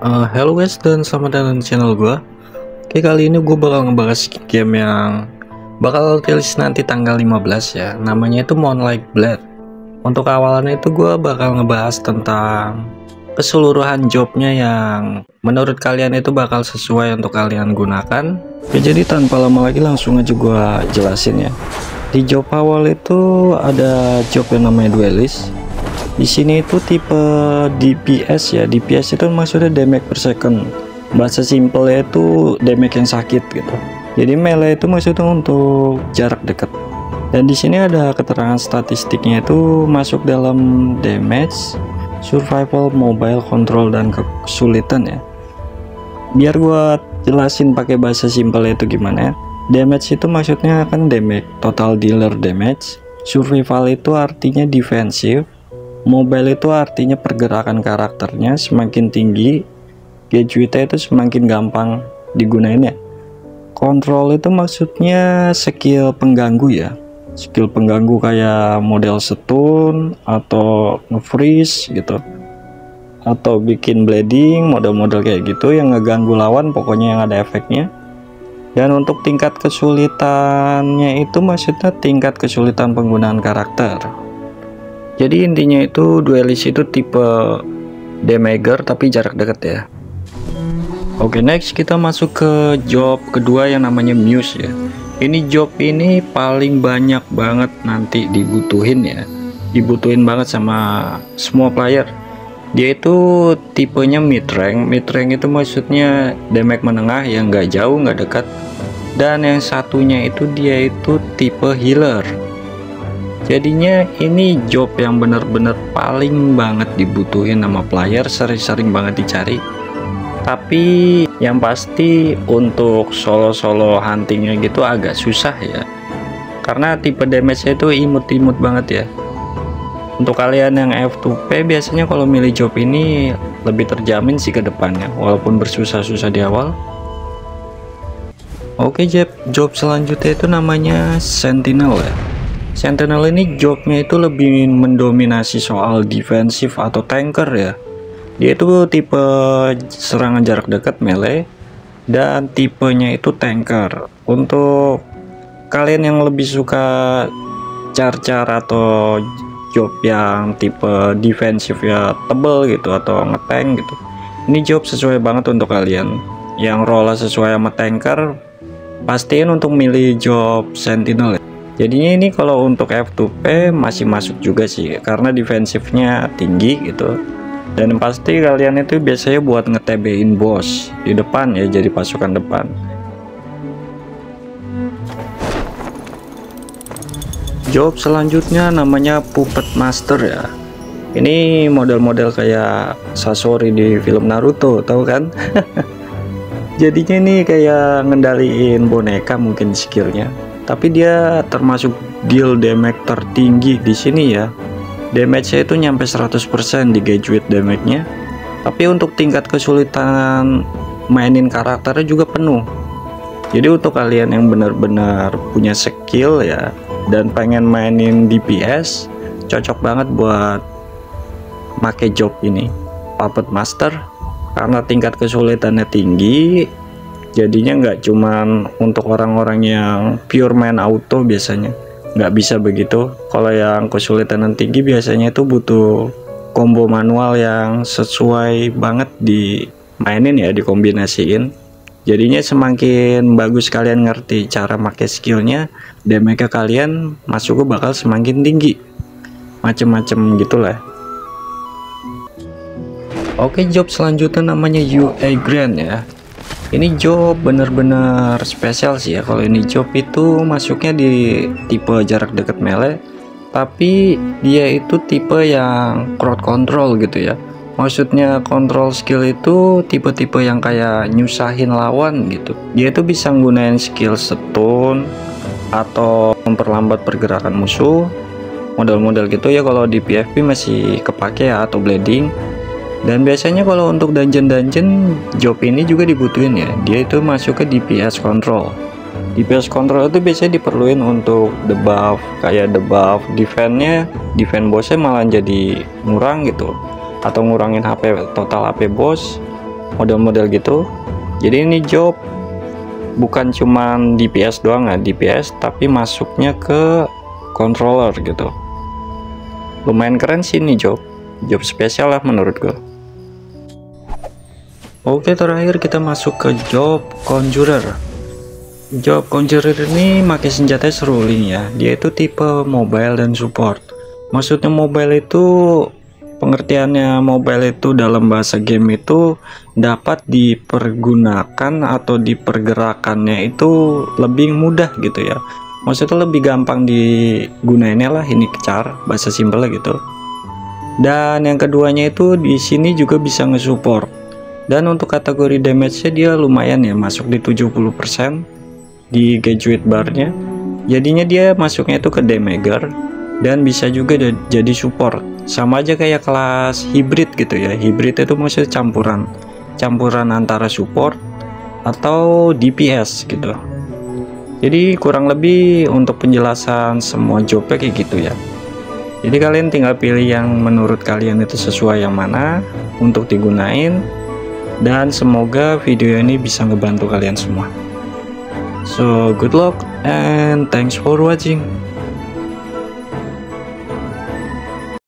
Uh, hello guys dan selamat datang di channel gue Oke kali ini gue bakal ngebahas game yang bakal rilis nanti tanggal 15 ya. Namanya itu Moonlight Blade. Untuk awalannya itu gue bakal ngebahas tentang keseluruhan jobnya yang menurut kalian itu bakal sesuai untuk kalian gunakan. Ya jadi tanpa lama lagi langsung aja gue jelasin ya. Di job awal itu ada job yang namanya Duelist di sini itu tipe DPS ya. DPS itu maksudnya damage per second. Bahasa simple itu damage yang sakit gitu. Jadi melee itu maksudnya untuk jarak dekat. Dan di sini ada keterangan statistiknya itu masuk dalam damage survival mobile control dan kesulitan ya. Biar gua jelasin pakai bahasa simple itu gimana ya. Damage itu maksudnya kan damage total dealer damage. Survival itu artinya defensive mobile itu artinya pergerakan karakternya semakin tinggi gadgetnya itu semakin gampang digunain ya. Kontrol itu maksudnya skill pengganggu ya. Skill pengganggu kayak model stun atau nge-freeze gitu. Atau bikin bleeding model-model kayak gitu yang ngeganggu lawan pokoknya yang ada efeknya. Dan untuk tingkat kesulitannya itu maksudnya tingkat kesulitan penggunaan karakter jadi intinya itu duelist itu tipe damager tapi jarak dekat ya. Oke okay, next kita masuk ke job kedua yang namanya muse ya. Ini job ini paling banyak banget nanti dibutuhin ya. Dibutuhin banget sama semua player. Dia itu tipenya mid rank. Mid rank itu maksudnya damage menengah yang nggak jauh nggak dekat. Dan yang satunya itu dia itu tipe healer jadinya ini job yang bener-bener paling banget dibutuhin sama player sering-sering banget dicari. Tapi yang pasti untuk solo-solo huntingnya gitu agak susah ya. Karena tipe damage itu imut-imut banget ya. Untuk kalian yang F2P biasanya kalau milih job ini lebih terjamin sih ke depannya walaupun bersusah-susah di awal. Oke job job selanjutnya itu namanya Sentinel ya Sentinel ini jobnya itu lebih mendominasi soal defensif atau tanker ya. Dia itu tipe serangan jarak dekat melee dan tipenya itu tanker. Untuk kalian yang lebih suka car-car atau job yang tipe defensif ya tebel gitu atau ngetank gitu ini job sesuai banget untuk kalian. Yang role sesuai sama tanker pastiin untuk milih job sentinel ya jadinya ini kalau untuk F2P masih masuk juga sih karena defensifnya tinggi gitu. Dan pasti kalian itu biasanya buat ngetebein bos di depan ya jadi pasukan depan. Job selanjutnya namanya puppet master ya. Ini model-model kayak Sasori di film Naruto tahu kan? Jadinya ini kayak ngendaliin boneka mungkin skillnya tapi dia termasuk deal damage tertinggi di sini ya. Damage-nya itu nyampe 100% di gadget damage-nya. Tapi untuk tingkat kesulitan mainin karakternya juga penuh. Jadi untuk kalian yang benar-benar punya skill ya dan pengen mainin DPS cocok banget buat make job ini. Puppet master. Karena tingkat kesulitannya tinggi jadinya nggak cuman untuk orang-orang yang pure main auto biasanya. Nggak bisa begitu. Kalau yang kesulitan tinggi biasanya itu butuh combo manual yang sesuai banget di mainin ya dikombinasiin. Jadinya semakin bagus kalian ngerti cara pakai skillnya damage kalian masuk ke bakal semakin tinggi. Macem-macem gitulah. Oke job selanjutnya namanya UA Grand ya ini job bener-bener spesial sih ya. Kalau ini job itu masuknya di tipe jarak dekat melee tapi dia itu tipe yang crowd control gitu ya. Maksudnya control skill itu tipe-tipe yang kayak nyusahin lawan gitu. Dia itu bisa nggunain skill stun atau memperlambat pergerakan musuh model-model gitu ya. Kalau di PFP masih kepake ya atau bleeding dan biasanya kalau untuk dungeon-dungeon job ini juga dibutuhin ya. Dia itu masuk ke DPS control. DPS control itu biasanya diperluin untuk debuff kayak debuff defense-nya defense bossnya malah jadi ngurang gitu. Atau ngurangin HP total HP boss model-model gitu. Jadi ini job bukan cuman DPS doang ya DPS tapi masuknya ke controller gitu. Lumayan keren sih ini job. Job spesial lah menurut gue oke terakhir kita masuk ke job conjurer. Job conjurer ini pakai senjata seruling ya. Dia itu tipe mobile dan support. Maksudnya mobile itu pengertiannya mobile itu dalam bahasa game itu dapat dipergunakan atau dipergerakannya itu lebih mudah gitu ya. Maksudnya lebih gampang digunainnya lah ini kecar bahasa simpel gitu. Dan yang keduanya itu di sini juga bisa nge-support dan untuk kategori damage nya dia lumayan ya masuk di 70% di graduate barnya. Jadinya dia masuknya itu ke damager dan bisa juga jadi support. Sama aja kayak kelas hybrid gitu ya hybrid itu maksudnya campuran campuran antara support atau DPS gitu. Jadi kurang lebih untuk penjelasan semua jobnya kayak gitu ya. Jadi kalian tinggal pilih yang menurut kalian itu sesuai yang mana untuk digunain dan semoga video ini bisa ngebantu kalian semua. So good luck and thanks for watching